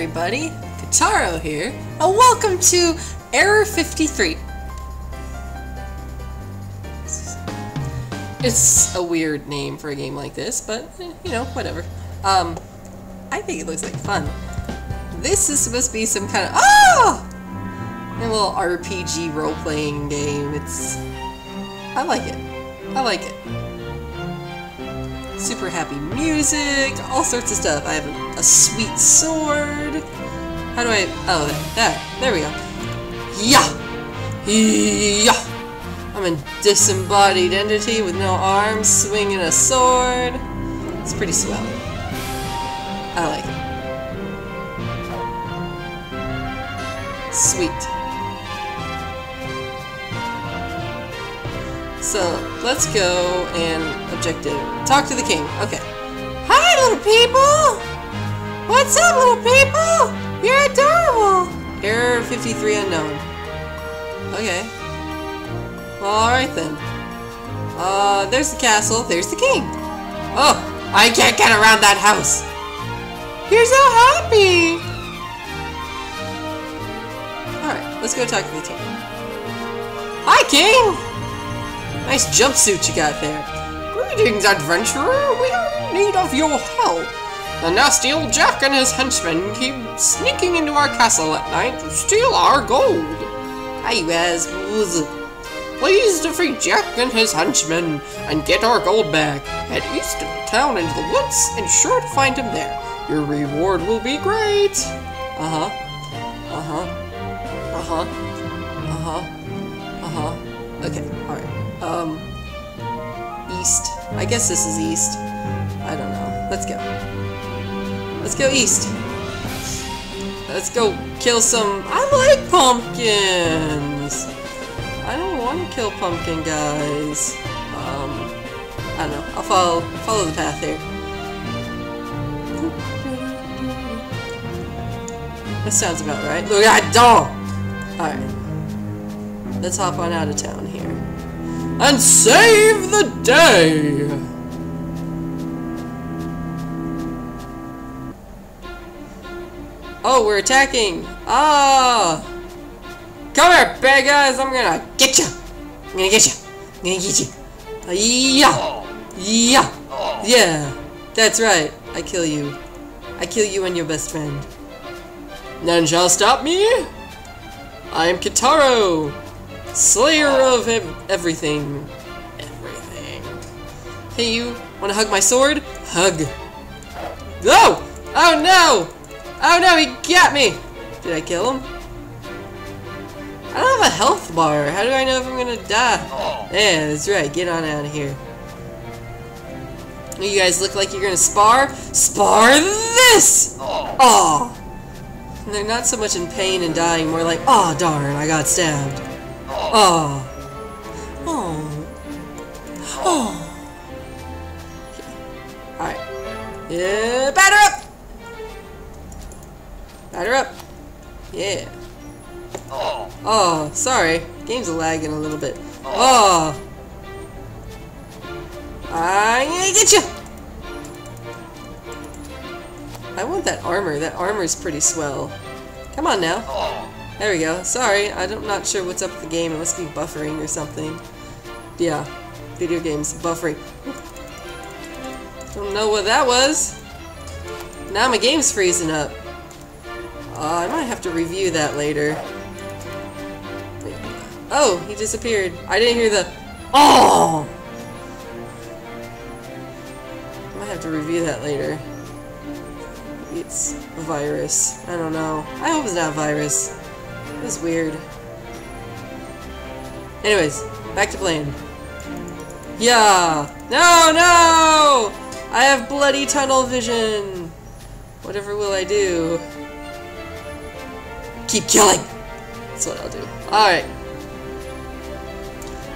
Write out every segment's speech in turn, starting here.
everybody, Kitaro here, and welcome to Error 53. It's a weird name for a game like this, but, eh, you know, whatever. Um, I think it looks like fun. This is supposed to be some kind of- Ah! A little RPG role-playing game. It's... I like it. I like it super happy music, all sorts of stuff. I have a, a sweet sword. How do I... Oh, there. There we go. Yeah! Yeah! I'm a disembodied entity with no arms, swinging a sword. It's pretty swell. I like it. Sweet. So, let's go and objective. Talk to the king. Okay. Hi, little people! What's up, little people? You're adorable! Error 53 unknown. Okay. Alright then. Uh, there's the castle. There's the king. Oh, I can't get around that house. You're so happy! Alright, let's go talk to the king. Hi, king! Nice jumpsuit you got there. Greetings, adventurer. We are in need of your help. The nasty old Jack and his henchmen keep sneaking into our castle at night to steal our gold. Hi, assholes. Please defeat Jack and his henchmen and get our gold back. Head east of the town into the woods and sure to find him there. Your reward will be great. Uh-huh. Uh-huh. Uh-huh. Uh-huh. Uh-huh. Okay, alright. Um, east. I guess this is east. I don't know. Let's go. Let's go east. Let's go kill some... I like pumpkins! I don't want to kill pumpkin guys. Um, I don't know. I'll follow, follow the path here. That sounds about right. Look at that dog! Alright. Let's hop on out of town here and save the day! Oh, we're attacking! Ah! Come here, bad guys! I'm gonna get you! I'm gonna get you! I'm gonna get you! Yeah! Yeah! Yeah! That's right. I kill you. I kill you and your best friend. None shall stop me! I am Kitaro! Slayer of ev everything. Everything. Hey, you want to hug my sword? Hug. Oh! Oh no! Oh no, he got me! Did I kill him? I don't have a health bar. How do I know if I'm gonna die? Yeah, that's right. Get on out of here. You guys look like you're gonna spar? Spar this! Oh! They're not so much in pain and dying, more like, oh darn, I got stabbed. Oh. Oh. Oh. Alright. Yeah, batter up! Batter up. Yeah. Oh. oh, sorry. Game's lagging a little bit. Oh. oh. I'm gonna get you! I want that armor. That armor's pretty swell. Come on now. Oh. There we go. Sorry, I'm not sure what's up with the game. It must be buffering or something. Yeah, video games buffering. Don't know what that was. Now my game's freezing up. Uh, I might have to review that later. Oh, he disappeared. I didn't hear the... Oh! I might have to review that later. It's a virus. I don't know. I hope it's not a virus. It was weird. Anyways, back to playing. Yeah! No, no! I have bloody tunnel vision! Whatever will I do? Keep killing! That's what I'll do. Alright.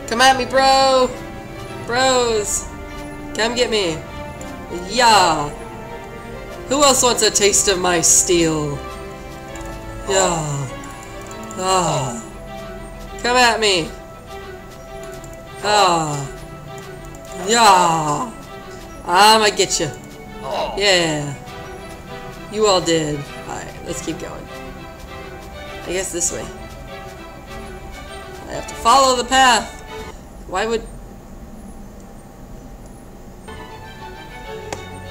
Come at me, bro! Bros! Come get me! Yeah! Who else wants a taste of my steel? Yeah. Ah. Come at me. Ah. Yeah. I'ma get you. Yeah. You all did. Alright. let's keep going. I guess this way. I have to follow the path. Why would...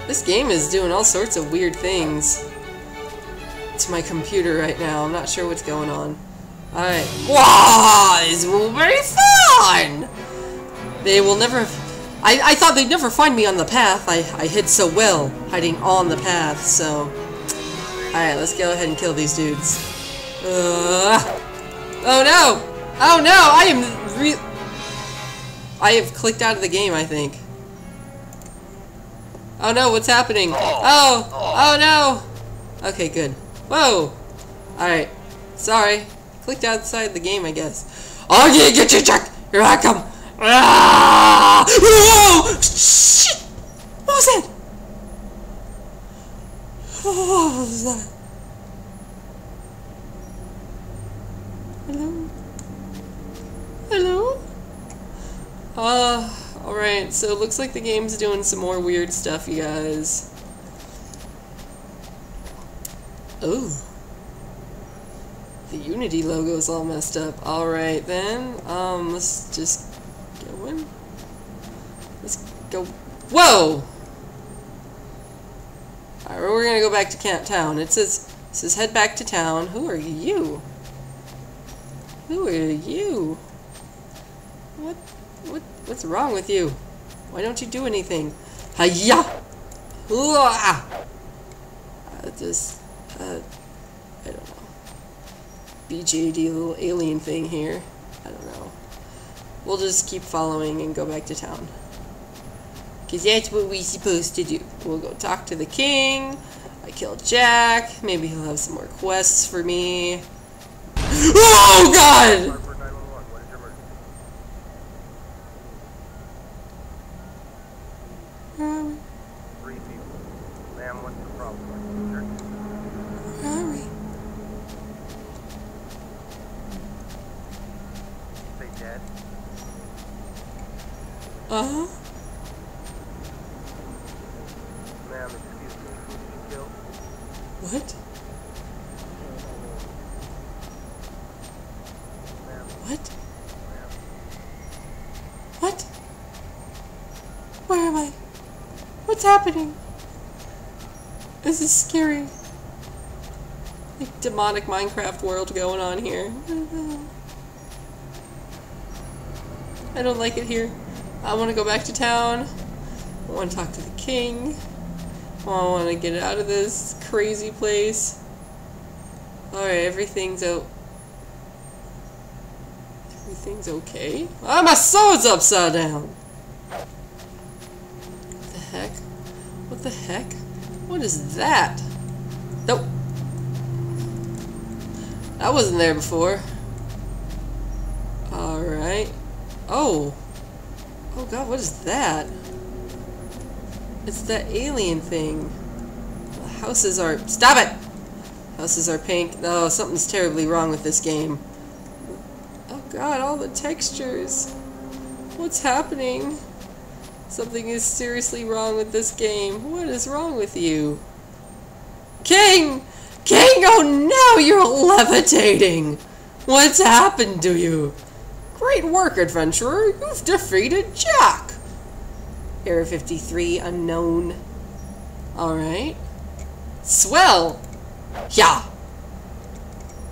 This game is doing all sorts of weird things to my computer right now. I'm not sure what's going on. Alright. Wow, this will be fun! They will never... I, I thought they'd never find me on the path. I, I hid so well, hiding on the path, so... Alright, let's go ahead and kill these dudes. Uh, oh no! Oh no! I am re- I have clicked out of the game, I think. Oh no, what's happening? Oh! Oh no! Okay, good. Whoa! Alright. Sorry. Clicked outside the game, I guess. Oh yeah, get your check! Here I come! Ah! Whoa! Shit! What was that? What was that? Hello? Hello? Uh, alright, so it looks like the game's doing some more weird stuff, you guys. Oh. Unity logo is all messed up. Alright then, um, let's just go in. Let's go. Whoa! Alright, we're gonna go back to Camp Town. It says, it says head back to town. Who are you? Who are you? What, what, what's wrong with you? Why don't you do anything? Hiya! Uh, just, uh, I don't know. BJD little alien thing here. I don't know. We'll just keep following and go back to town. Because that's what we're supposed to do. We'll go talk to the king. I killed Jack. Maybe he'll have some more quests for me. Oh, God! Three people. Ma'am, what's the problem? Uh-huh. Ma'am, excuse me. Kill. What? What? What? Where am I? What's happening? This is scary. Like demonic Minecraft world going on here. I don't like it here. I want to go back to town. I want to talk to the king. I want to get out of this crazy place. Alright, everything's out. Everything's okay. Ah, my sword's upside down! What the heck? What the heck? What is that? Nope. That wasn't there before. Alright. Oh. Oh god, what is that? It's that alien thing. The houses are... Stop it! Houses are pink. No, something's terribly wrong with this game. Oh god, all the textures. What's happening? Something is seriously wrong with this game. What is wrong with you? King! King, oh no, you're levitating! What's happened to you? Great work, adventurer. You've defeated Jack. Error 53, unknown. Alright. Swell! Yeah.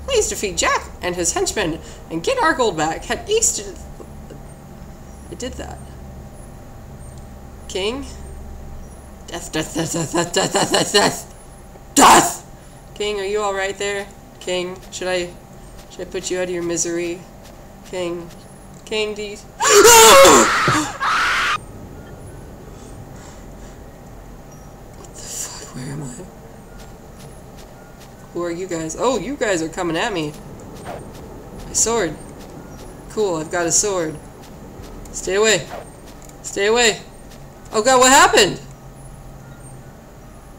Please defeat Jack and his henchmen and get our gold back. Head east to... It did that. King? Death, death, death, death, death, death, death, death, death! Death! King, are you alright there? King, should I... Should I put you out of your misery? King. King, what the fuck? Where am I? Who are you guys? Oh, you guys are coming at me. My sword. Cool, I've got a sword. Stay away. Stay away. Oh god, what happened?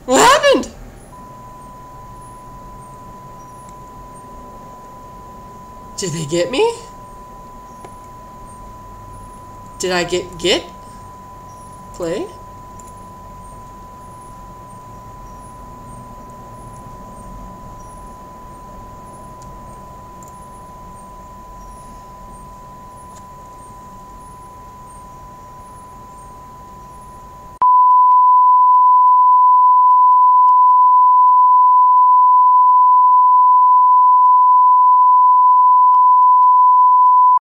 What happened? Did they get me? Did I get get? Play?